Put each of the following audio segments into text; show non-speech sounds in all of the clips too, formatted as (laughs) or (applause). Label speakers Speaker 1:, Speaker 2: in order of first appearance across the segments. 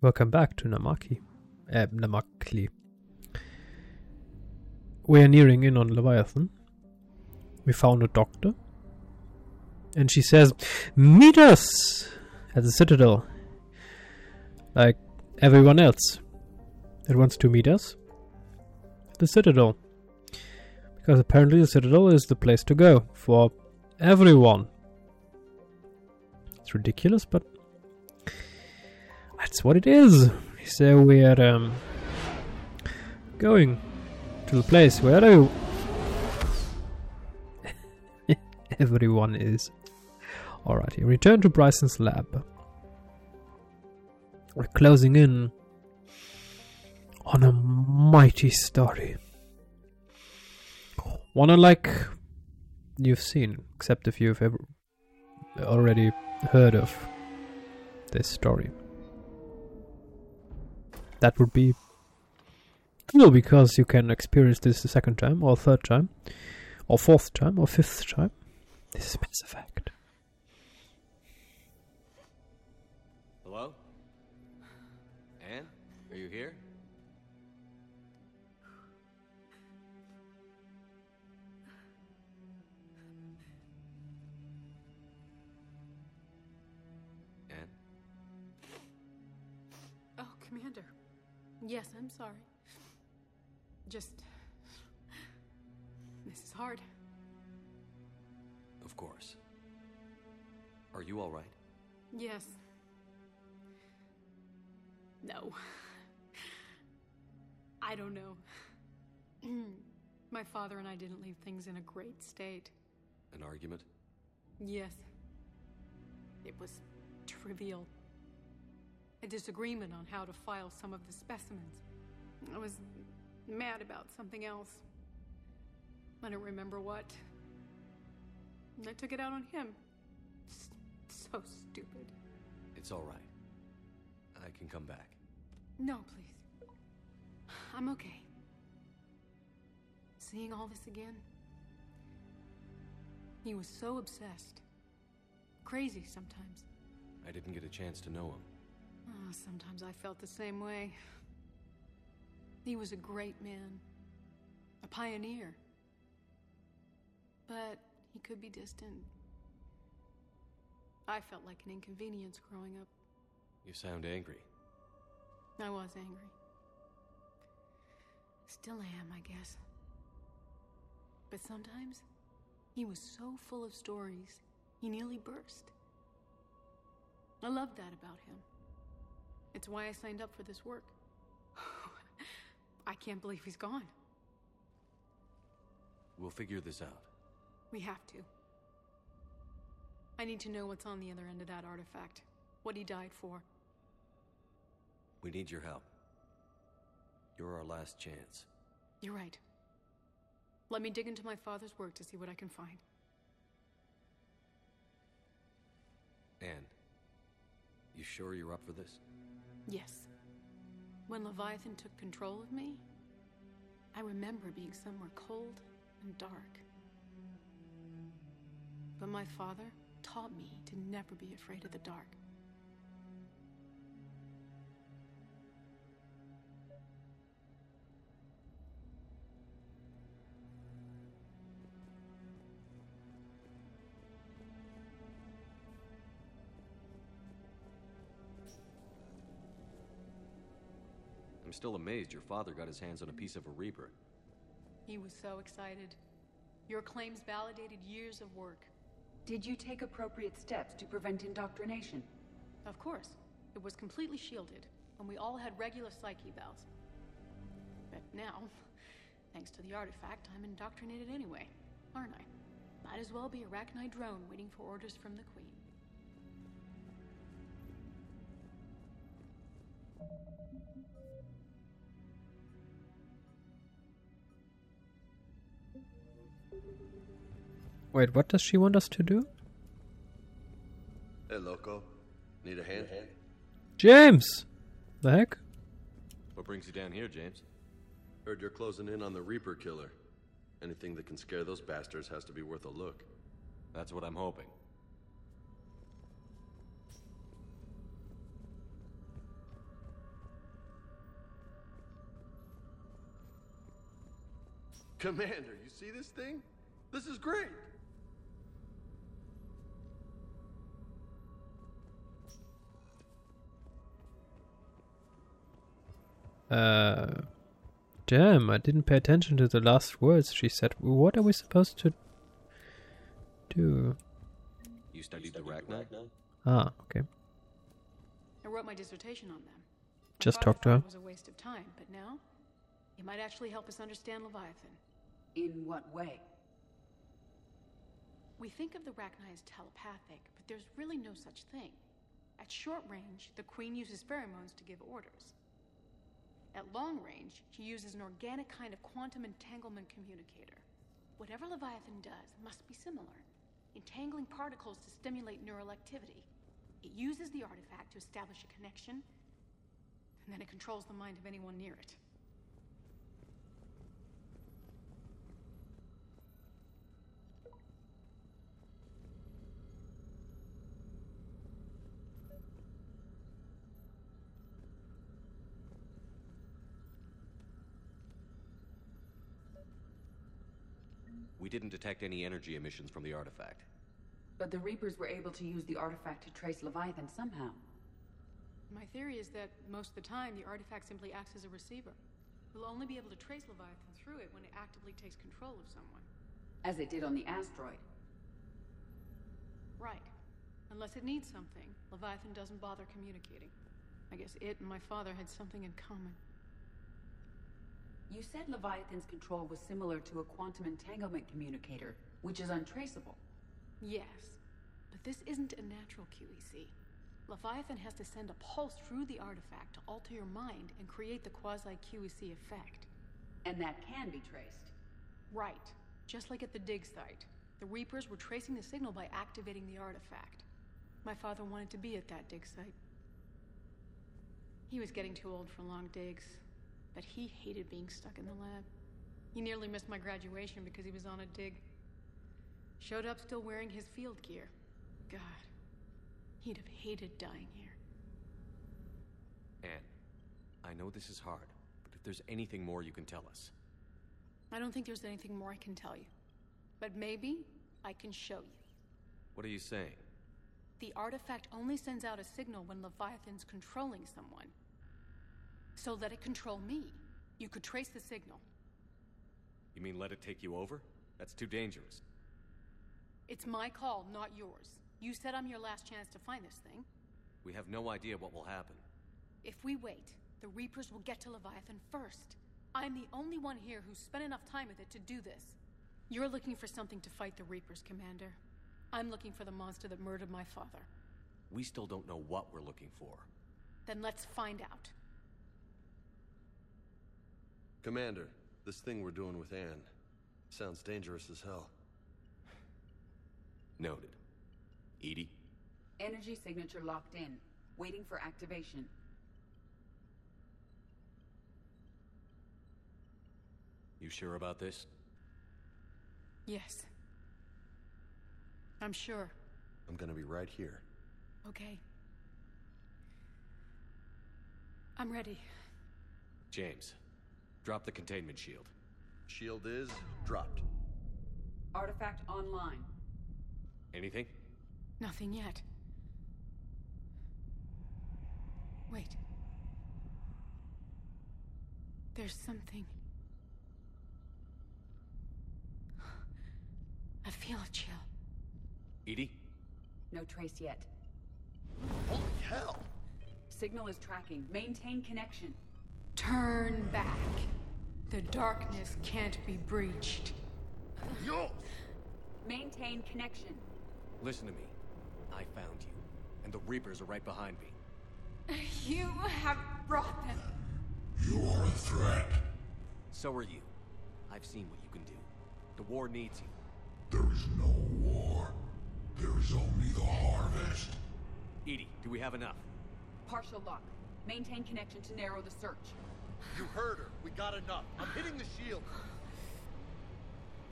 Speaker 1: Welcome back to Namaki. Uh, Namakli. We are nearing in on Leviathan. We found a doctor. And she says, Meet us at the Citadel. Like everyone else that wants to meet us. At the Citadel. Because apparently the Citadel is the place to go for everyone. It's ridiculous, but that's what it is. So we're um, going to the place where (laughs) everyone is. Alrighty, return to Bryson's lab. We're closing in on a mighty story. One unlike you've seen, except if you've ever already heard of this story. That would be cool because you can experience this a second time, or third time, or fourth time, or fifth time. This is Mass Effect.
Speaker 2: Hello? Ann? Are you here? Ann?
Speaker 3: Oh, Commander. Yes, I'm sorry. Just. This is hard.
Speaker 2: Of course. Are you alright?
Speaker 3: Yes. No. I don't know. My father and I didn't leave things in a great state.
Speaker 2: An argument?
Speaker 3: Yes. It was trivial. A disagreement on how to file some of the specimens. I was mad about something else. I don't remember what. I took it out on him. So stupid.
Speaker 2: It's alright. I can come back.
Speaker 3: No, please. I'm okay. Seeing all this again? He was so obsessed. Crazy sometimes.
Speaker 2: I didn't get a chance to know him.
Speaker 3: Oh, sometimes I felt the same way. He was a great man, a pioneer. But he could be distant. I felt like an inconvenience growing up.
Speaker 2: You sound angry.
Speaker 3: I was angry. Still am, I guess. But sometimes he was so full of stories, he nearly burst. I loved that about him. It's why I signed up for this work. (sighs) I can't believe he's gone.
Speaker 2: We'll figure this out.
Speaker 3: We have to. I need to know what's on the other end of that artifact, what he died for.
Speaker 2: We need your help. You're our last chance.
Speaker 3: You're right. Let me dig into my father's work to see what I can find.
Speaker 2: Ann, you sure you're up for this?
Speaker 3: Yes. When Leviathan took control of me, I remember being somewhere cold and dark. But my father taught me to never be afraid of the dark.
Speaker 2: Still amazed your father got his hands on a piece of a Reaper.
Speaker 3: He was so excited. Your claims validated years of work.
Speaker 4: Did you take appropriate steps to prevent indoctrination?
Speaker 3: Of course, it was completely shielded, and we all had regular psyche evals. But now, (laughs) thanks to the artifact, I'm indoctrinated anyway, aren't I? Might as well be a Arachnite drone waiting for orders from the Queen.
Speaker 1: Wait, what does she want us to do?
Speaker 5: Hey, loco. Need a hand?
Speaker 1: James! The heck?
Speaker 2: What brings you down here, James?
Speaker 5: Heard you're closing in on the Reaper killer. Anything that can scare those bastards has to be worth a look.
Speaker 2: That's what I'm hoping.
Speaker 5: Commander, you see this thing? This is great.
Speaker 1: Uh, damn, I didn't pay attention to the last words she said. What are we supposed to do?
Speaker 2: You studied the Rachni?
Speaker 1: Ah, okay.
Speaker 3: I wrote my dissertation on them.
Speaker 1: Just talk to her.
Speaker 3: It was a waste of time, but now it might actually help us understand Leviathan.
Speaker 4: In what way?
Speaker 3: We think of the Rachni as telepathic, but there's really no such thing. At short range, the Queen uses pheromones to give orders. At long range, she uses an organic kind of quantum entanglement communicator. Whatever Leviathan does must be similar, entangling particles to stimulate neural activity. It uses the artifact to establish a connection, and then it controls the mind of anyone near it.
Speaker 2: We didn't detect any energy emissions from the artifact.
Speaker 4: But the Reapers were able to use the artifact to trace Leviathan somehow.
Speaker 3: My theory is that most of the time, the artifact simply acts as a receiver. We'll only be able to trace Leviathan through it when it actively takes control of someone.
Speaker 4: As it did on the asteroid.
Speaker 3: Right. Unless it needs something, Leviathan doesn't bother communicating. I guess it and my father had something in common.
Speaker 4: You said Leviathan's control was similar to a quantum entanglement communicator, which is untraceable.
Speaker 3: Yes, but this isn't a natural QEC. Leviathan has to send a pulse through the artifact to alter your mind and create the quasi-QEC effect.
Speaker 4: And that can be traced.
Speaker 3: Right. Just like at the dig site. The Reapers were tracing the signal by activating the artifact. My father wanted to be at that dig site. He was getting too old for long digs, but he hated being stuck in the lab. He nearly missed my graduation because he was on a dig. Showed up still wearing his field gear. God, he'd have hated dying here.
Speaker 2: Ann, I know this is hard, but if there's anything more you can tell us.
Speaker 3: I don't think there's anything more I can tell you. But maybe I can show you.
Speaker 2: What are you saying?
Speaker 3: The artifact only sends out a signal when Leviathan's controlling someone. So let it control me. You could trace the signal.
Speaker 2: You mean let it take you over? That's too dangerous.
Speaker 3: It's my call, not yours. You said I'm your last chance to find this thing.
Speaker 2: We have no idea what will happen.
Speaker 3: If we wait, the Reapers will get to Leviathan first. I'm the only one here who's spent enough time with it to do this. You're looking for something to fight the Reapers, Commander. I'm looking for the monster that murdered my father.
Speaker 2: We still don't know what we're looking for.
Speaker 3: Then let's find out.
Speaker 5: Commander, this thing we're doing with Ann sounds dangerous as hell.
Speaker 2: Noted. EDI?
Speaker 4: Energy signature locked in, waiting for activation.
Speaker 2: You sure about this?
Speaker 3: Yes. I'm sure.
Speaker 5: I'm gonna be right here.
Speaker 3: Okay. I'm ready.
Speaker 2: James, drop the containment shield.
Speaker 5: Shield is dropped.
Speaker 4: Artifact online.
Speaker 2: Anything?
Speaker 3: Nothing yet. Wait. There's something. I feel a chill.
Speaker 2: EDI?
Speaker 4: No trace yet.
Speaker 5: Holy hell!
Speaker 4: Signal is tracking. Maintain connection.
Speaker 3: Turn back. The darkness can't be breached.
Speaker 5: Yo!
Speaker 4: Maintain connection.
Speaker 2: Listen to me. I found you, and the Reapers are right behind me. (laughs)
Speaker 3: You have brought them.
Speaker 6: You are a threat.
Speaker 2: So are you. I've seen what you can do. The war needs you.
Speaker 6: There is no war. There is only the harvest.
Speaker 2: EDI, do we have enough?
Speaker 4: Partial lock. Maintain connection to narrow the search.
Speaker 5: You heard her. We got enough. I'm hitting the shield.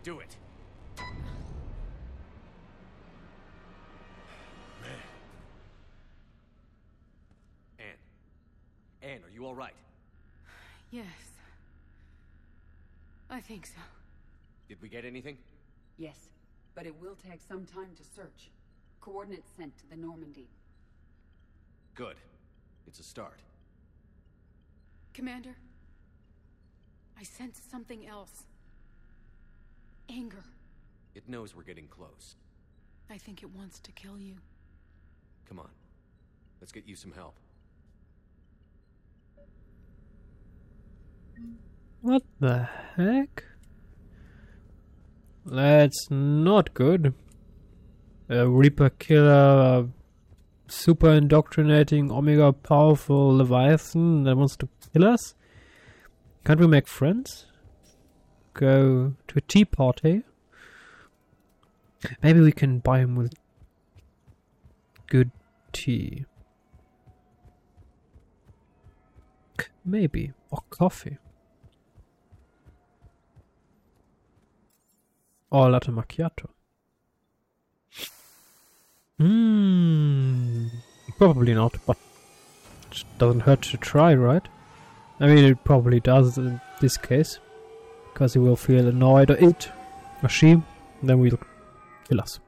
Speaker 2: Do it. Man. Ann. Ann, are you all right?
Speaker 3: Yes. I think so.
Speaker 7: Did we get anything?
Speaker 4: Yes, but it will take some time to search. Coordinates sent to the Normandy.
Speaker 7: Good. It's a start.
Speaker 3: Commander, I sense something else. Anger.
Speaker 7: It knows we're getting close.
Speaker 3: I think it wants to kill you.
Speaker 7: Come on. Let's get you some help.
Speaker 1: What the heck? That's not good. A Reaper killer, super indoctrinating, Omega powerful Leviathan that wants to kill us? Can't we make friends? Go to a tea party? Maybe we can buy him with good tea. Maybe. Or coffee. Or latte macchiato. Hmm. Probably not, but it doesn't hurt to try, right? I mean, it probably does in this case. Because he will feel annoyed, or it, or she, then we'll kill us.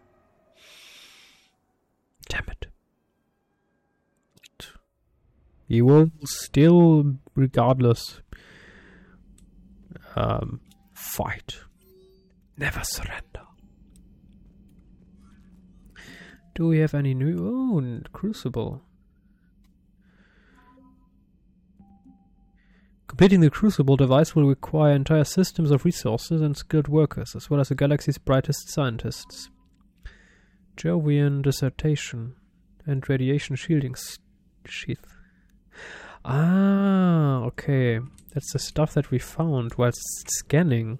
Speaker 1: Damn it. He will still, regardless, um, fight. Never surrender. Do we have any new? Oh, Crucible. Completing the Crucible device will require entire systems of resources and skilled workers, as well as the galaxy's brightest scientists. Jovian dissertation and radiation shielding sheath. Ah, okay. That's the stuff that we found while scanning.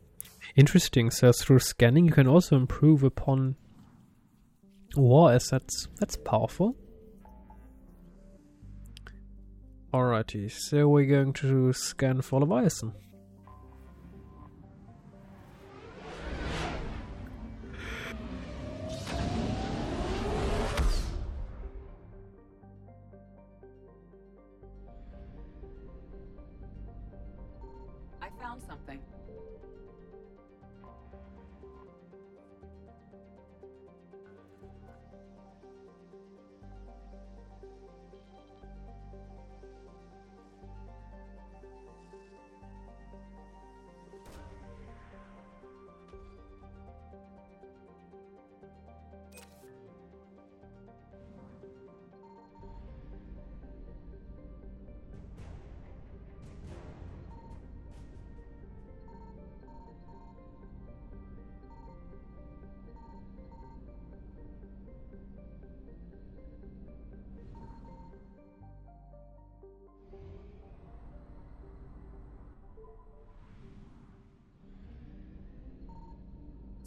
Speaker 1: Interesting. So through scanning, you can also improve upon war assets. That's powerful. Alrighty, so we're going to scan for Leviathan.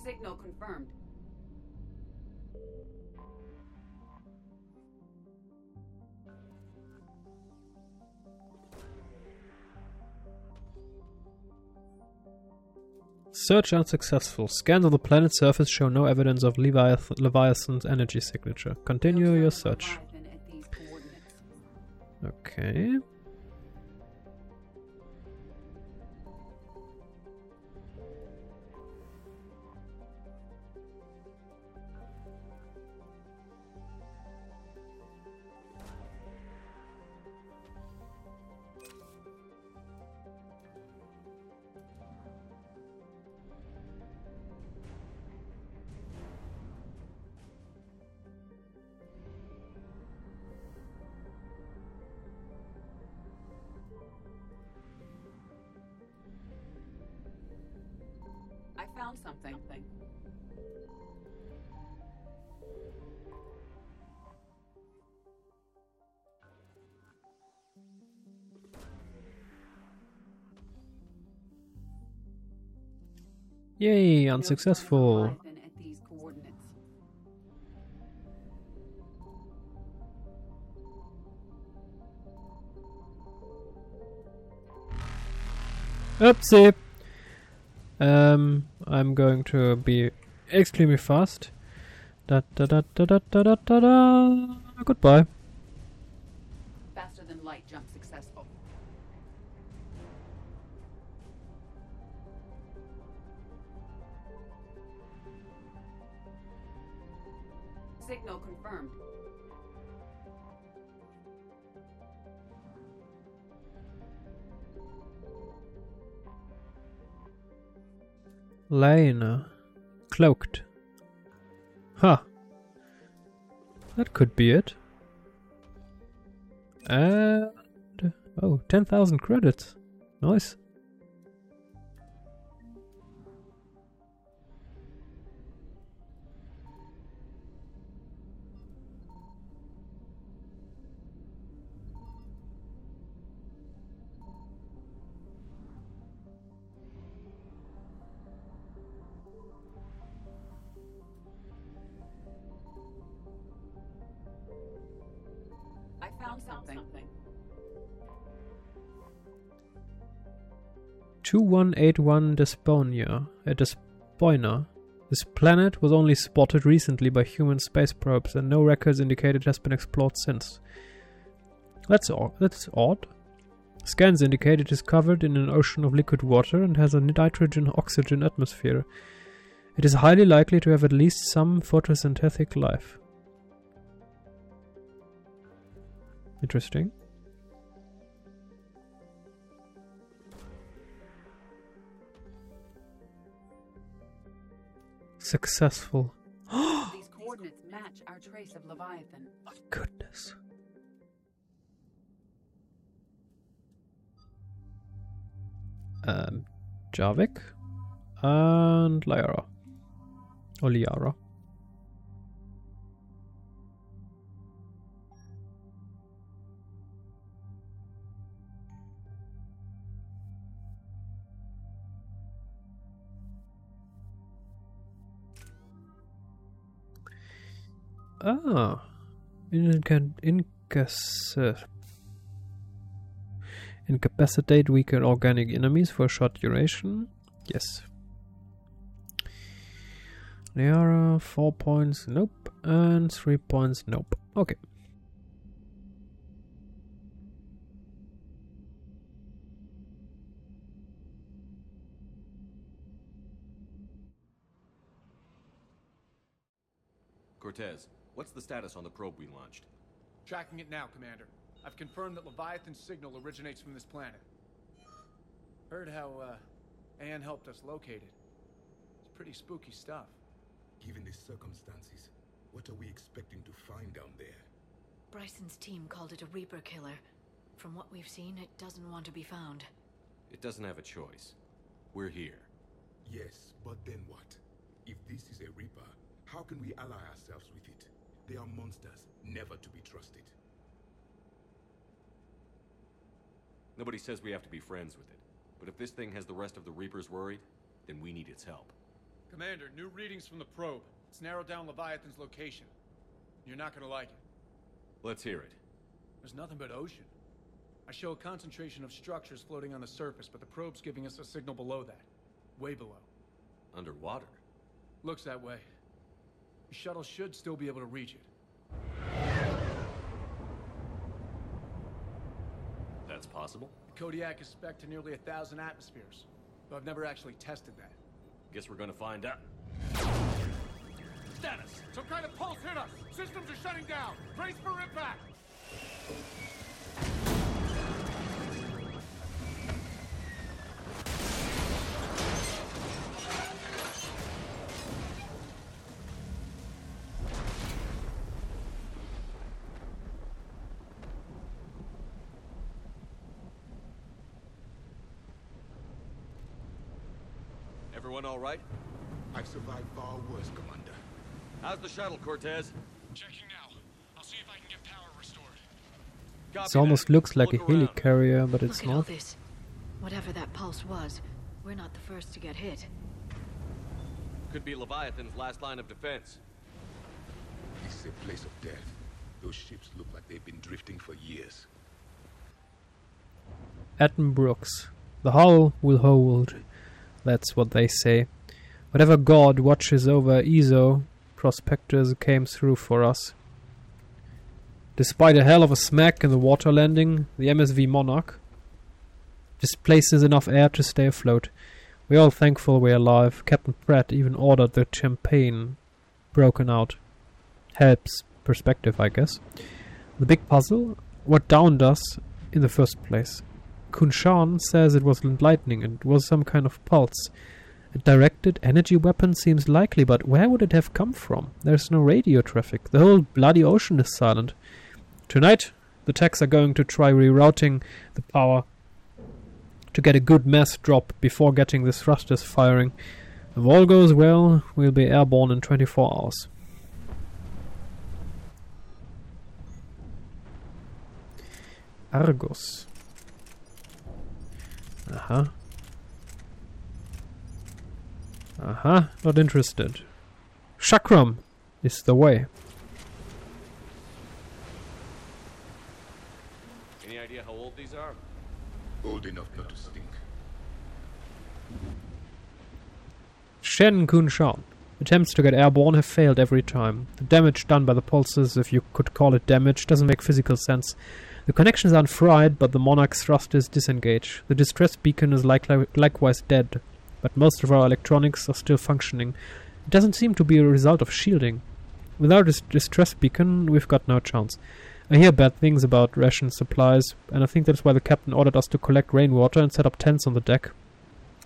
Speaker 4: Signal confirmed.
Speaker 1: Search unsuccessful. Scans of the planet's surface show no evidence of Leviath- Leviathan's energy signature. Continue your search.
Speaker 4: Leviathan at these coordinates.
Speaker 1: Okay. Yay, unsuccessful. Oopsie! Um, I'm going to be extremely fast. Da da da da da da da da. Goodbye.
Speaker 4: Confirmed.
Speaker 1: Lena. Cloaked. Huh. That could be it. And. Oh, 10,000 credits. Nice.
Speaker 4: I found something.
Speaker 1: 2181 Desponia. Uh, Despoina. This planet was only spotted recently by human space probes, and no records indicate it has been explored since. That's odd. That's odd. Scans indicate it is covered in an ocean of liquid water and has a nitrogen oxygen atmosphere. It is highly likely to have at least some photosynthetic life. Interesting. Successful. (gasps)
Speaker 4: These coordinates match our trace of Leviathan.
Speaker 1: My goodness. Um, Javik and Lyra. Or Liara. Ah, Inca- incas- incapacitate weaker organic enemies for a short duration. Yes. Liara, four points, nope, and three points, nope. Okay.
Speaker 7: Cortez, what's the status on the probe we launched?
Speaker 8: Tracking it now, Commander. I've confirmed that Leviathan's signal originates from this planet. Heard how, uh, Ann helped us locate it. It's pretty spooky stuff.
Speaker 6: Given the circumstances, what are we expecting to find down there?
Speaker 9: Bryson's team called it a Reaper killer. From what we've seen, it doesn't want to be found.
Speaker 7: It doesn't have a choice. We're here.
Speaker 6: Yes, but then what? If this is a Reaper, how can we ally ourselves with it? They are monsters, never to be trusted.
Speaker 7: Nobody says we have to be friends with it. But if this thing has the rest of the Reapers worried, then we need its help.
Speaker 8: Commander, new readings from the probe. It's narrowed down Leviathan's location. You're not gonna like it.
Speaker 7: Let's hear it.
Speaker 8: There's nothing but ocean. I show a concentration of structures floating on the surface, but the probe's giving us a signal below that. Way below.
Speaker 7: Underwater.
Speaker 8: Looks that way. The shuttle should still be able to reach it.
Speaker 7: That's possible?
Speaker 8: The Kodiak is spec to nearly a thousand atmospheres, though I've never actually tested that.
Speaker 7: Guess we're gonna find out. Status!
Speaker 8: Some kind of pulse hit us! Systems are shutting down! Brace for impact!
Speaker 5: Everyone all right?
Speaker 6: I've survived far worse, Commander.
Speaker 5: How's the shuttle, Cortez?
Speaker 8: Checking now. I'll see if I can get power restored.
Speaker 5: Copy
Speaker 1: It almost
Speaker 5: that.
Speaker 1: looks like
Speaker 5: Look
Speaker 1: a helicarrier, but it's
Speaker 9: Look at all
Speaker 1: not.
Speaker 9: this. Whatever that pulse was, we're not the first to get hit.
Speaker 5: Could be Leviathan's last line of defense.
Speaker 6: This is a place of death. Those ships look like they've been drifting for years.
Speaker 1: Atom Brooks. The hull will hold. That's what they say. Whatever god watches over eezo, prospectors came through for us. Despite a hell of a smack in the water landing, the MSV Monarch displaces enough air to stay afloat. We're all thankful we're alive. Captain Pratt even ordered the champagne broken out. Helps perspective, I guess. The big puzzle what downed us in the first place. Kunshan says it wasn't lightning and was some kind of pulse. A directed energy weapon seems likely, but where would it have come from? There's no radio traffic. The whole bloody ocean is silent. Tonight, the techs are going to try rerouting the power to get a good mass drop before getting the thrusters firing. If all goes well, we'll be airborne in 24 hours. Argos. Uh-huh. Uh-huh, not interested. Chakram is the way.
Speaker 7: Any idea how old these are?
Speaker 6: Old enough not to stink.
Speaker 1: Shen Kunshan. Attempts to get airborne have failed every time. The damage done by the pulses, if you could call it damage, doesn't make physical sense. The connections aren't fried, but the Monarch's thrusters disengage. The distress beacon is likely, likewise dead, but most of our electronics are still functioning. It doesn't seem to be a result of shielding. Without this distress beacon, we've got no chance. I hear bad things about ration supplies, and I think that's why the captain ordered us to collect rainwater and set up tents on the deck.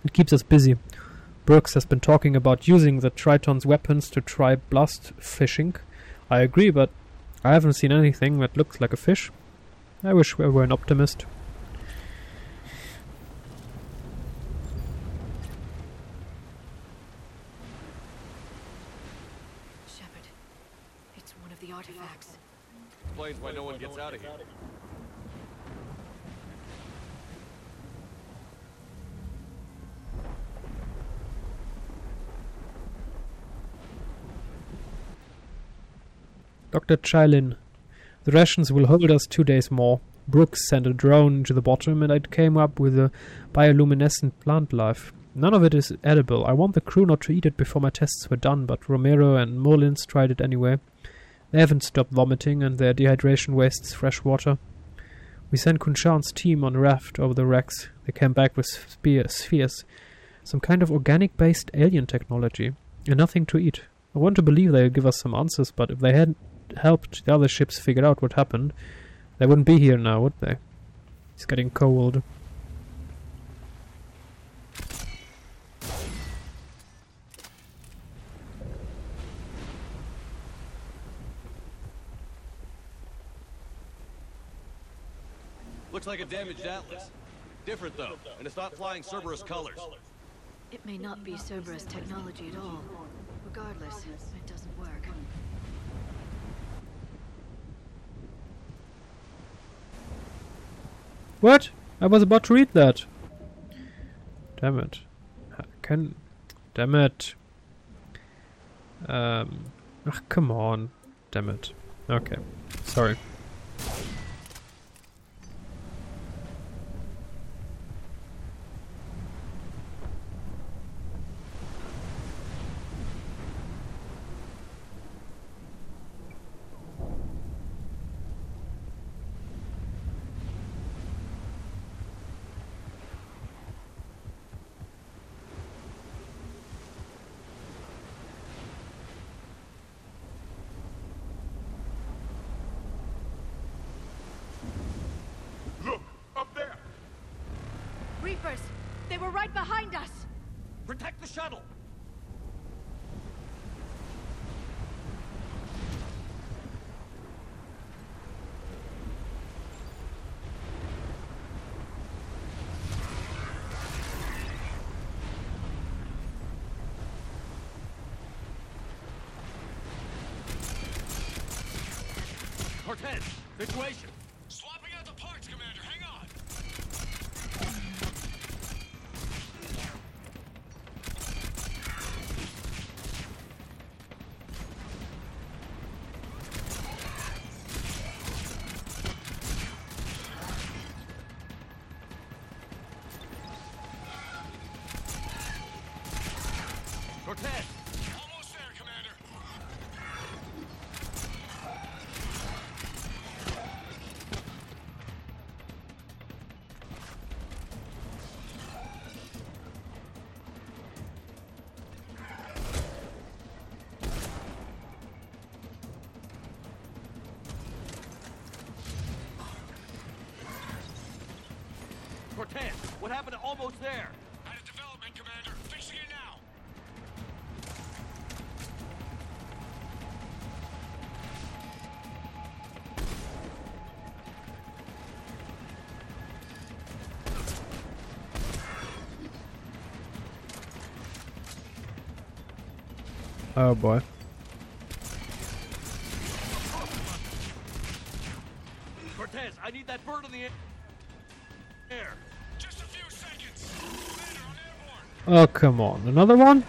Speaker 1: It keeps us busy. Brooks has been talking about using the Triton's weapons to try blast fishing. I agree, but I haven't seen anything that looks like a fish. I wish I were an optimist.
Speaker 9: Shepard, it's one of the artifacts.
Speaker 7: Explains why no one gets out of here.
Speaker 1: Dr. Chilin, the rations will hold us two days more. Brooks sent a drone to the bottom and it came up with a bioluminescent plant life. None of it is edible. I want the crew not to eat it before my tests were done, but Romero and Mullins tried it anyway. They haven't stopped vomiting and their dehydration wastes fresh water. We sent Kunshan's team on a raft over the wrecks. They came back with spear- spheres. Some kind of organic based alien technology. And nothing to eat. I want to believe they'll give us some answers, but if they hadn't helped the other ships figure out what happened, they wouldn't be here now, would they? It's getting cold.
Speaker 7: Looks like a damaged Atlas. Different though, and it's not flying Cerberus colors.
Speaker 9: It may not be Cerberus technology at all. Regardless, it doesn't work.
Speaker 1: What? I was about to read that. Damn it. Can. Damn it. Um. Ach, come on. Damn it. Okay. Sorry.
Speaker 2: What happened to almost there?
Speaker 1: At a development, Commander. Fixing it now.
Speaker 10: Oh boy.
Speaker 2: Cortez, I need that bird in the air.
Speaker 10: Oh come on, another one?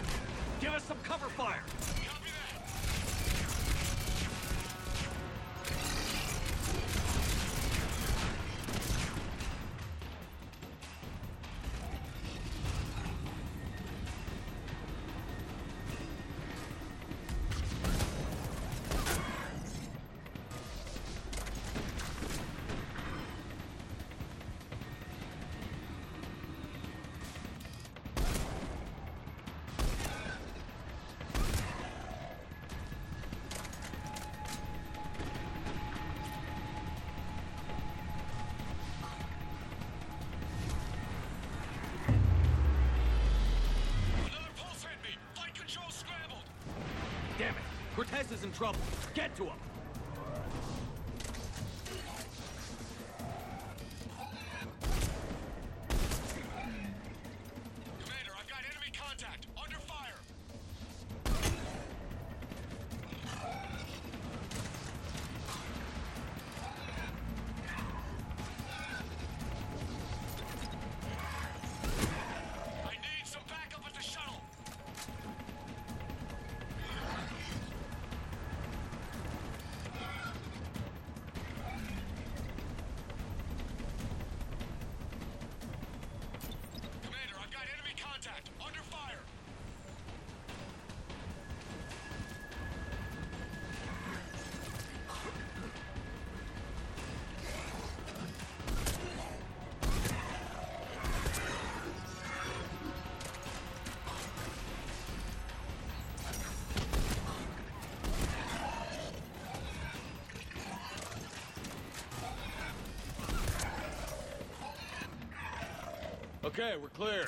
Speaker 2: Okay, we're clear.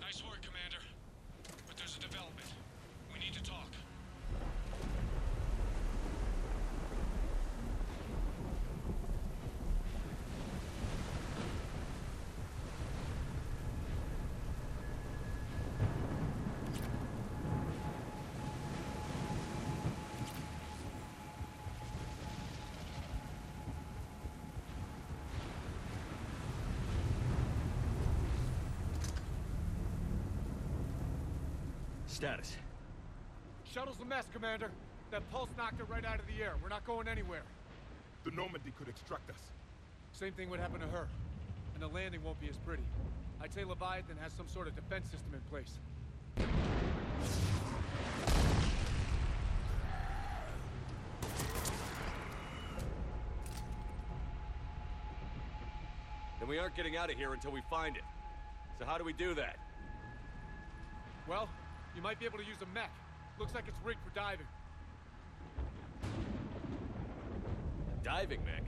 Speaker 1: Nice work, Commander. But there's a development. We need to talk.
Speaker 2: Status.
Speaker 8: Shuttle's a mess, Commander. That pulse knocked it right out of the air. We're not going anywhere.
Speaker 6: The Normandy could extract us.
Speaker 8: Same thing would happen to her. And the landing won't be as pretty. I'd say Leviathan has some sort of defense system in place.
Speaker 2: Then we aren't getting out of here until we find it. So how do we do that?
Speaker 8: Well, you might be able to use a mech. Looks like it's rigged for diving.
Speaker 2: Diving mech.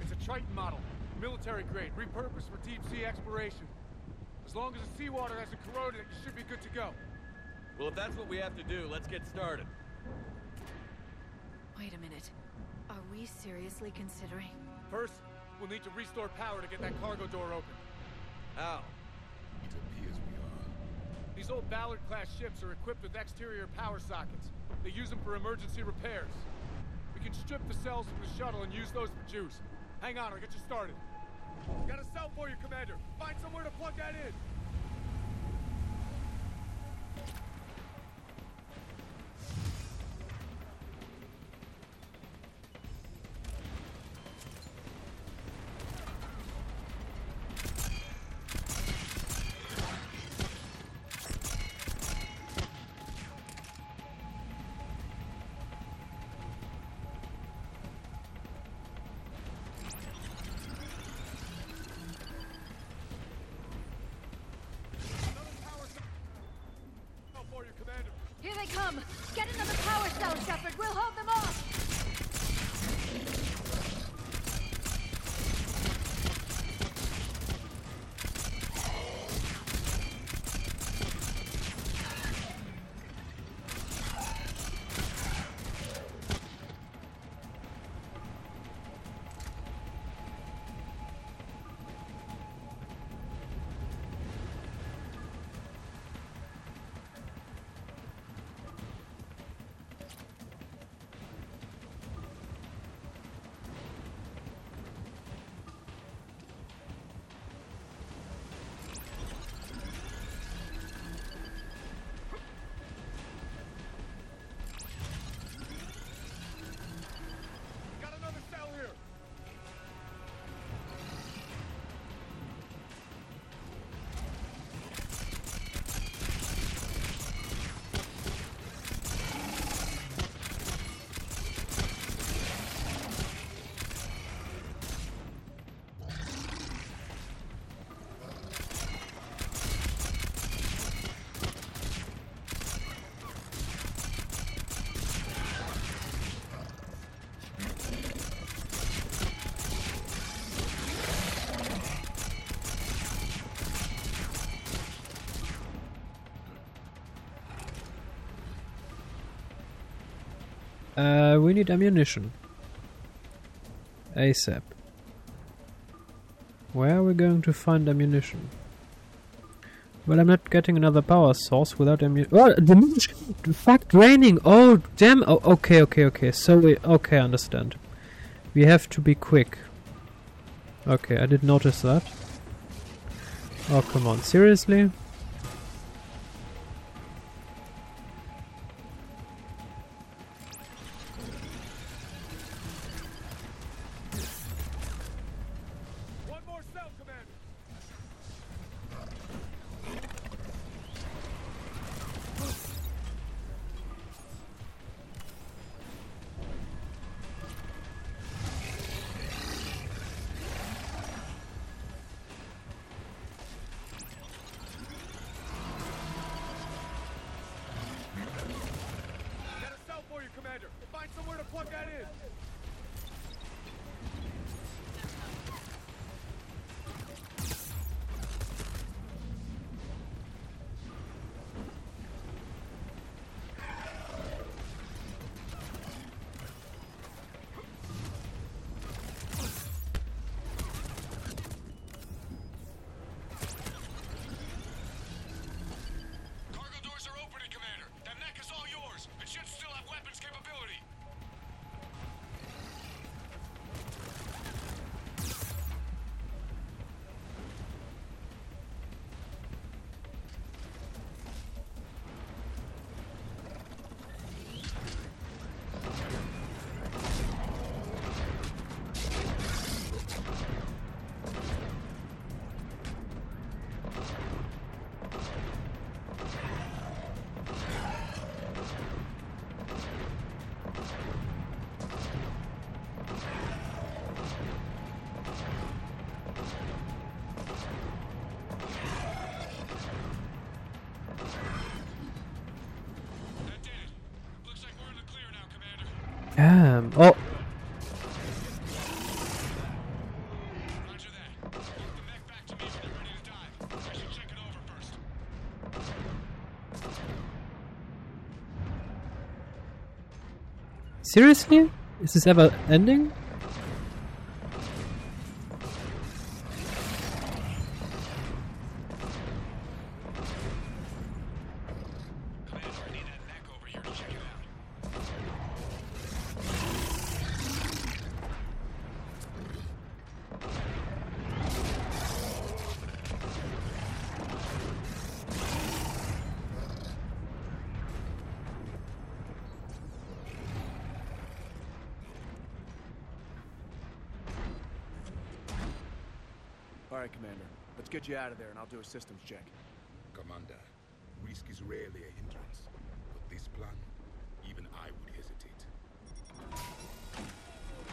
Speaker 8: It's a Triton model, military grade, repurposed for deep sea exploration. As long as the seawater hasn't corroded it, you should be good to go.
Speaker 2: Well, if that's what we have to do, let's get started.
Speaker 9: Wait a minute. Are we seriously considering?
Speaker 8: First, we'll need to restore power to get that cargo door open.
Speaker 2: How?
Speaker 8: These old Ballard-class ships are equipped with exterior power sockets. They use them for emergency repairs. We can strip the cells from the shuttle and use those for juice. Hang on, I'll get you started. Got a cell for you, Commander. Find somewhere to plug that in.
Speaker 9: Here they come! Get another power cell, Shepard! We'll hold them off!
Speaker 1: Uh, we need ammunition. ASAP. Where are we going to find ammunition? Well, I'm not getting another power source without ammunition. Oh, the draining! Oh, damn! Oh, okay, okay, okay. So we okay, understand. We have to be quick. Okay, I did notice that. Oh, come on, seriously?
Speaker 10: Over oh!
Speaker 1: seriously? Is this ever ending?
Speaker 8: All right, Commander. Let's get you out of there, and I'll do a systems check.
Speaker 6: Commander, risk is rarely a hindrance. But this plan, even I would hesitate.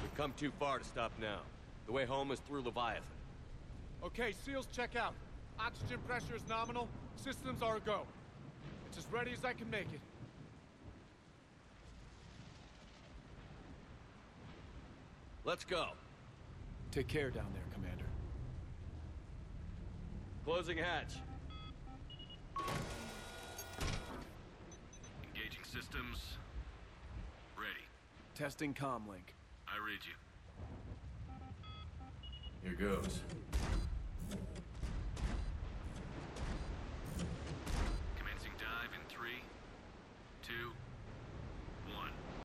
Speaker 2: We've come too far to stop now. The way home is through Leviathan.
Speaker 8: Okay, SEALs, check out. Oxygen pressure is nominal. Systems are a go. It's as ready as I can make it.
Speaker 2: Let's go.
Speaker 8: Take care down there, Commander.
Speaker 2: Closing hatch.
Speaker 10: Engaging systems. Ready.
Speaker 8: Testing comlink.
Speaker 10: I read you.
Speaker 2: Here goes.